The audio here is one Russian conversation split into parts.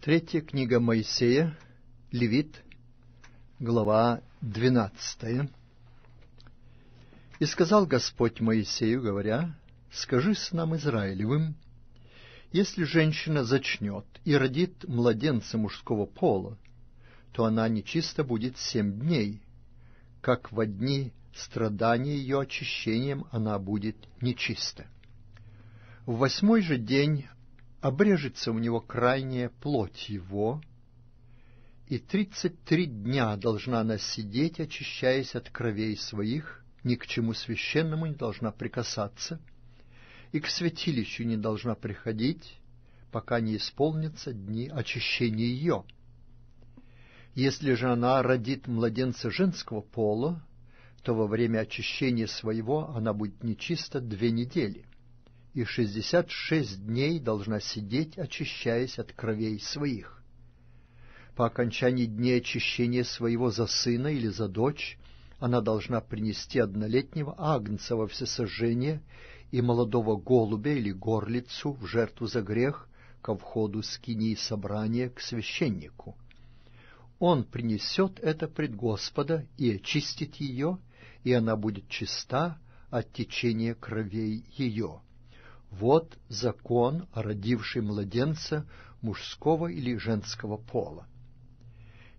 Третья книга Моисея, Левит, глава двенадцатая. «И сказал Господь Моисею, говоря, «Скажи сынам Израилевым, если женщина зачнет и родит младенца мужского пола, то она нечисто будет семь дней, как во дни страдания ее очищением она будет нечиста. В восьмой же день обрежется у него крайняя плоть его, и тридцать три дня должна она сидеть, очищаясь от кровей своих, ни к чему священному не должна прикасаться, и к святилищу не должна приходить, пока не исполнятся дни очищения ее. Если же она родит младенца женского пола, то во время очищения своего она будет нечиста две недели и шестьдесят шесть дней должна сидеть, очищаясь от кровей своих. По окончании дней очищения своего за сына или за дочь она должна принести однолетнего агнца во всесожжение и молодого голубя или горлицу в жертву за грех ко входу скинии собрания к священнику. Он принесет это пред Господа и очистит ее, и она будет чиста от течения кровей ее. Вот закон, родивший младенца мужского или женского пола.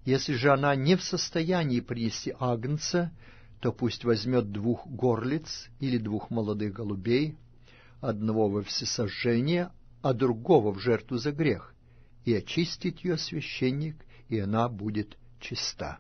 Если же она не в состоянии принести агнца, то пусть возьмет двух горлиц или двух молодых голубей, одного во всесожжение, а другого в жертву за грех, и очистит ее священник, и она будет чиста.